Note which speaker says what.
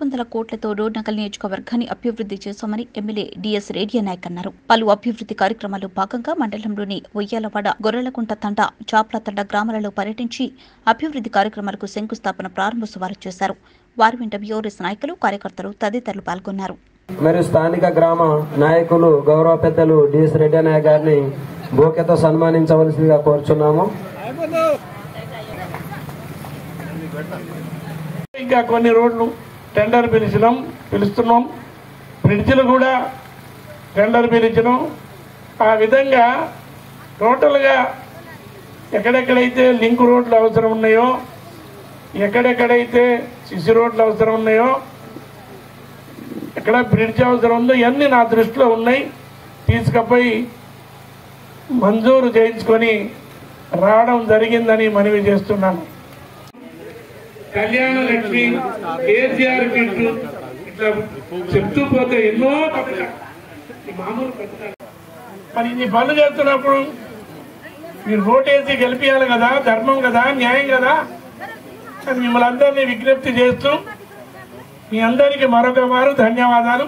Speaker 1: వందల కోట్లతో రోడ్నగల్ నియోజకవర్గాన్ని అభివృద్ధి చేశామని ఎమ్మెల్యే డిఎస్ రేడియో నాయక్ అన్నారు. పలు అభివృద్ధి కార్యక్రమాల్లో భాగంగా మండలంలోని ఉయ్యాలవాడ గొర్రెలకుంట తండ చాప్ల తండ గ్రామాలలో పర్యటించి అభివృద్ధి కార్యక్రమాలకు శంకుస్థాపన ప్రారంభోత్సవాలు చేశారు. వారి వెంట బీఆర్ఎస్ నాయకులు కార్యకర్తలు తదితరులు పాల్గొన్నారు.
Speaker 2: మరి స్థానిక గ్రామ నాయకులు గౌరవ పెద్దలు డిఎస్ రెడ్డి నాయక్ గారిని బోకెతో సన్మానించవలసిందిగా కోరుచున్నాము.
Speaker 3: ఇంకా కొన్ని రోడ్లు టెండర్ పిలిచినాం పిలుస్తున్నాం. బ్రిడ్జిలు కూడా టెండర్ పిలిచినాం. ఆ విధంగా టోటల్గా ఎక్కడెక్కడైతే లింక్ రోడ్లు అవసరం ఉన్నాయో ఎక్కడెక్కడైతే సిసి రోడ్లు అవసరం ఉన్నాయో ఎక్కడ బ్రిడ్జ్ అవసరం ఉందో ఇవన్నీ నా దృష్టిలో ఉన్నాయి. తీసుకుపోయి మంజూరు చేయించుకొని రావడం జరిగిందని మనవి చేస్తున్నాను. కళ్యాణ లక్ష్మి కేసీఆర్ కిట్ ఇట్లా చెప్తూ పోతే ఎన్నో పథకాలు మామూలు పథకాలు మరి ఇన్ని పనులు చేస్తున్నప్పుడు మీరు ఓటేసి గెలిపించాలి కదా ధర్మం కదా న్యాయం కదా? మిమ్మల్ని అందరినీ విజ్ఞప్తి చేస్తూ మీ అందరికీ మరొక వారు ధన్యవాదాలు.